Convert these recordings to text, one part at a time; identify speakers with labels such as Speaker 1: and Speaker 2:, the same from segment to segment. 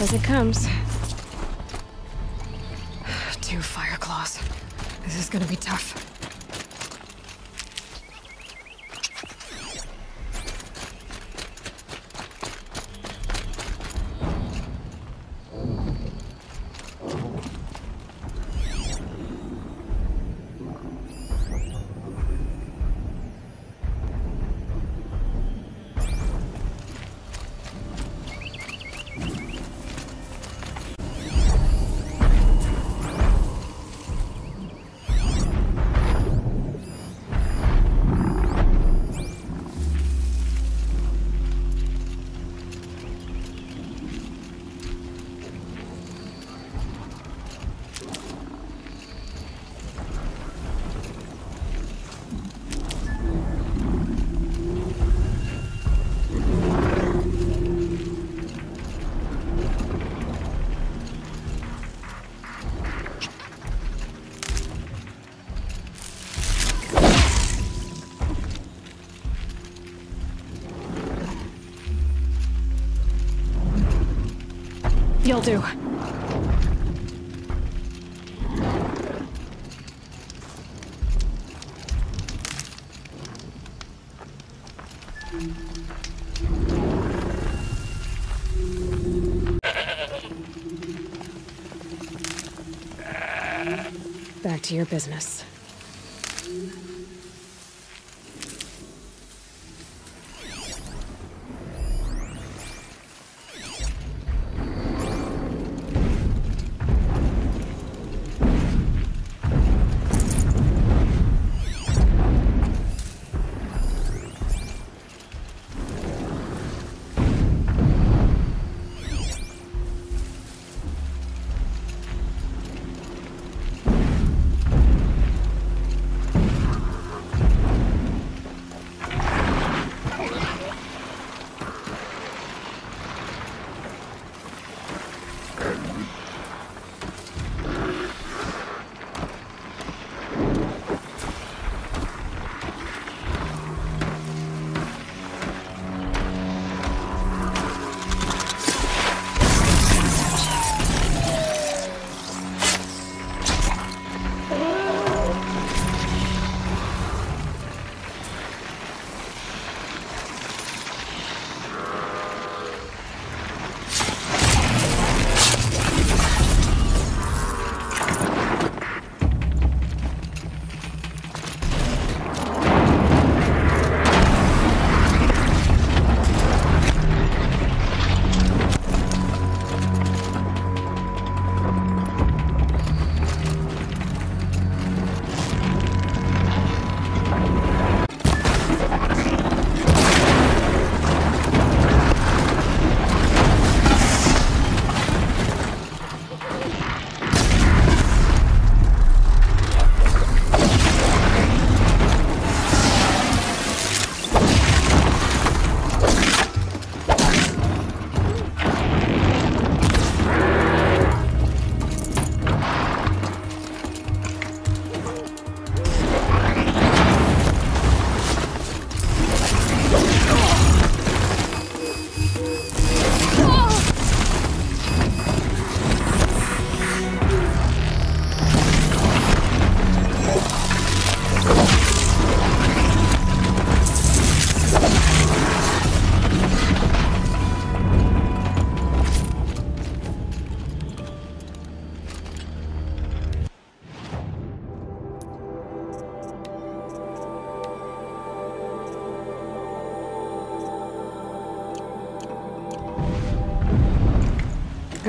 Speaker 1: as it comes. You'll do. Back to your business.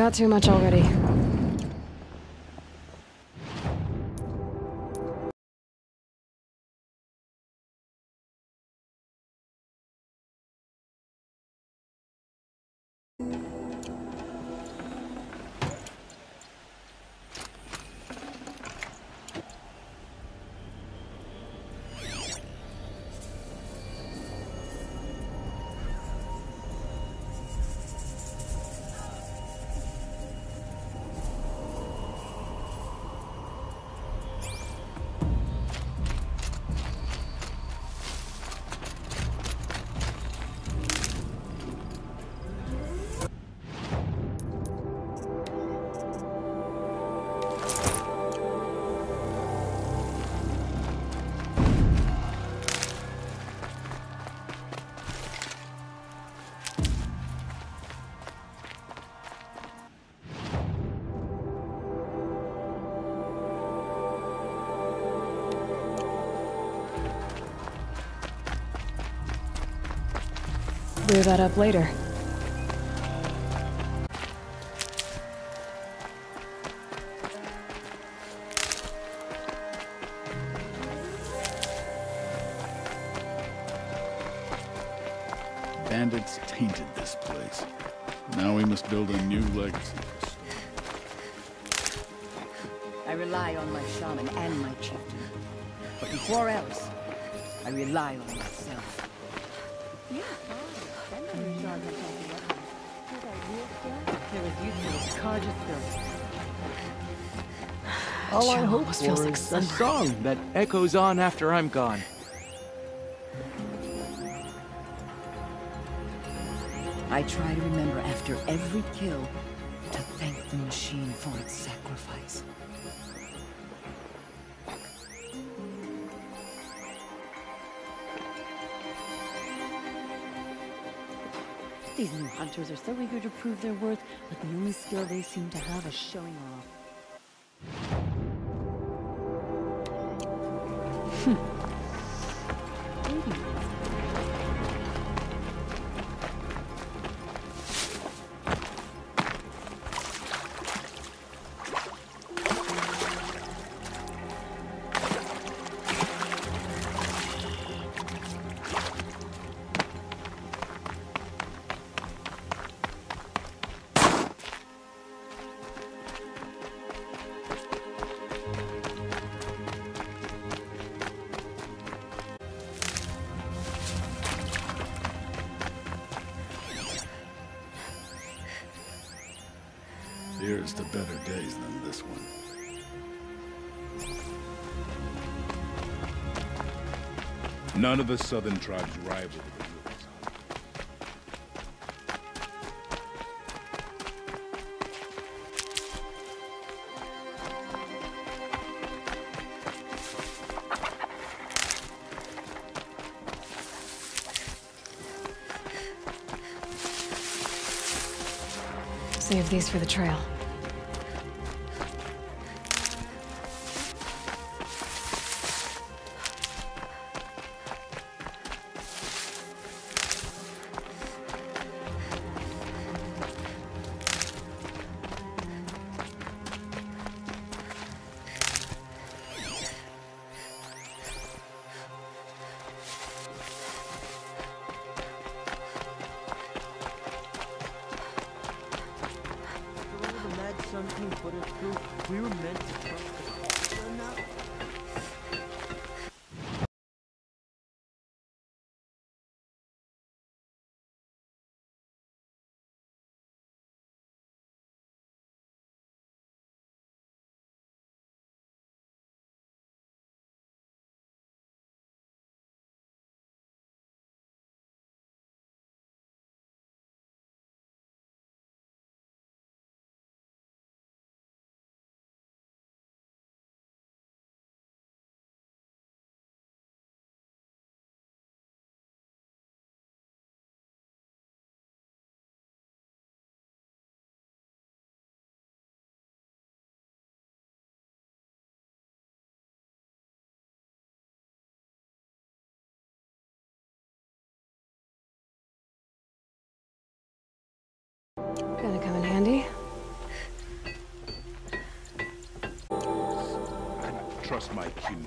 Speaker 1: Got too much already. Clear that up later. Almost feels like
Speaker 2: a song that echoes on after I'm gone.
Speaker 3: I try to remember after every kill to thank the machine for its sacrifice.
Speaker 4: These new hunters are so eager to prove their worth, but the only skill they seem to have is showing off.
Speaker 5: None of the southern tribes rival the.
Speaker 1: Save these for the trail. Gonna come in handy.
Speaker 5: Trust my kin.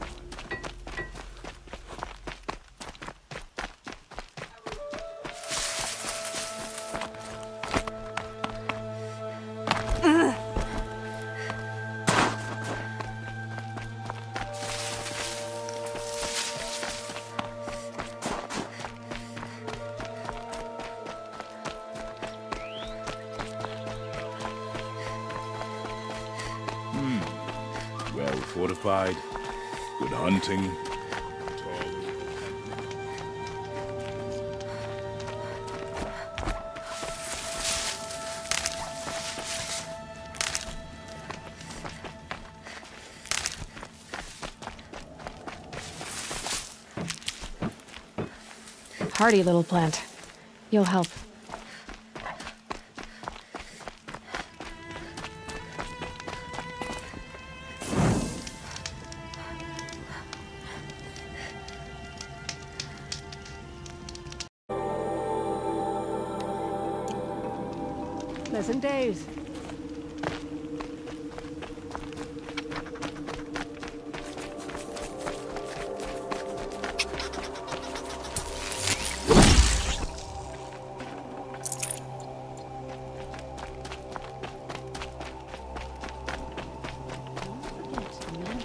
Speaker 5: Fortified, good hunting.
Speaker 1: Hardy little plant. You'll help.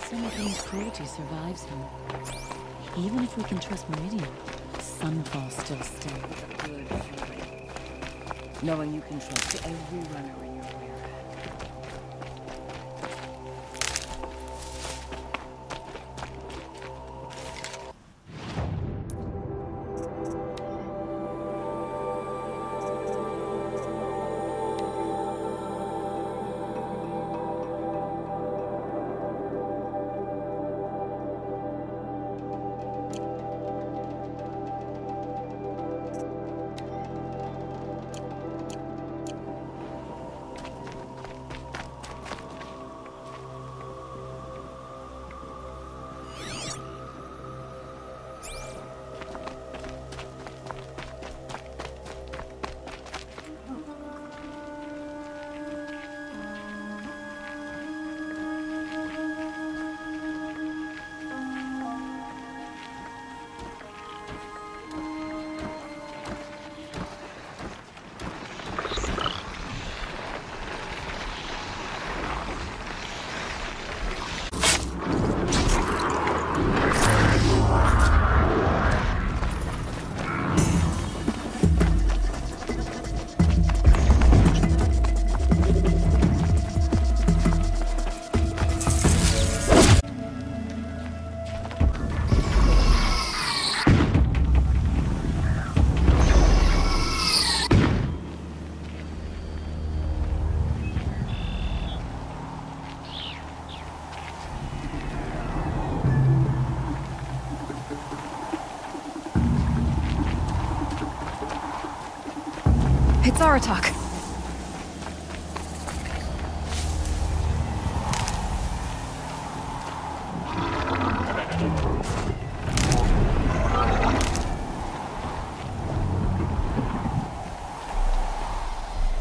Speaker 4: Summerfin's cruelty survives him. Even if we can trust Meridian, Sunfall still stands.
Speaker 3: Good feeling. Knowing you can trust every runner in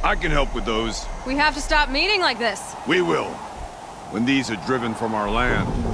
Speaker 6: I can help with those.
Speaker 1: We have to stop meeting like this.
Speaker 6: We will. When these are driven from our land.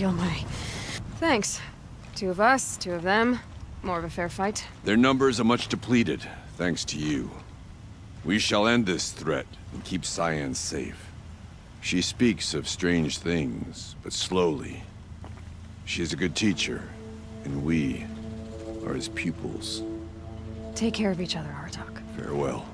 Speaker 1: feel my... Thanks. Two of us, two of them. More of a fair fight.
Speaker 6: Their numbers are much depleted, thanks to you. We shall end this threat and keep Cyan safe. She speaks of strange things, but slowly. She is a good teacher, and we are his pupils.
Speaker 1: Take care of each other, Hartok.
Speaker 6: Farewell.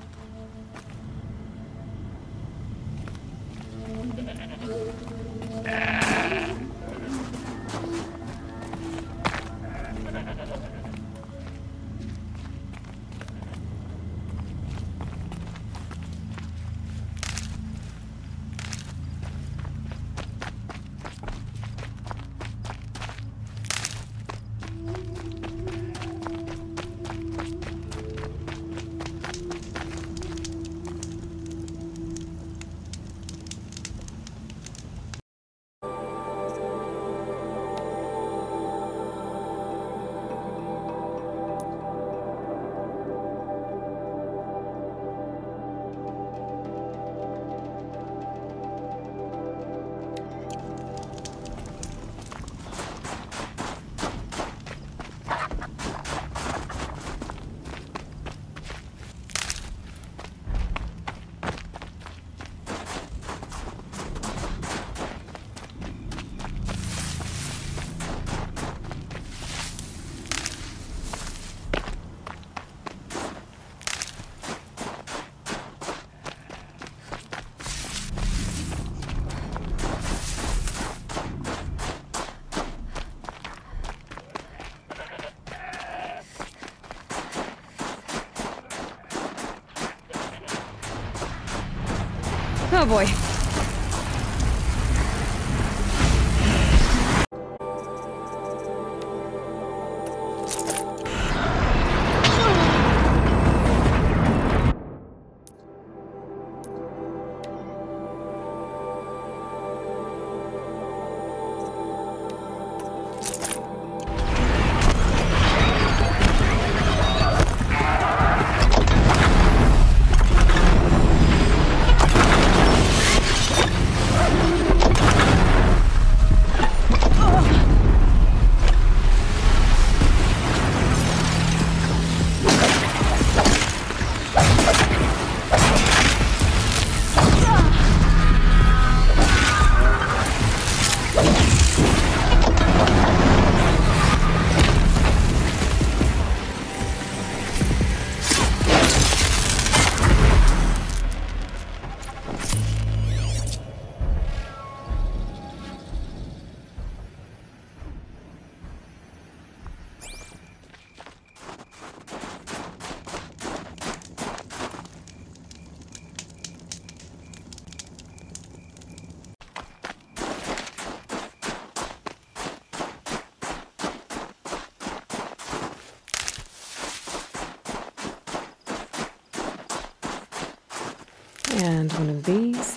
Speaker 1: Oh boy. One of these.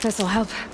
Speaker 1: This'll help.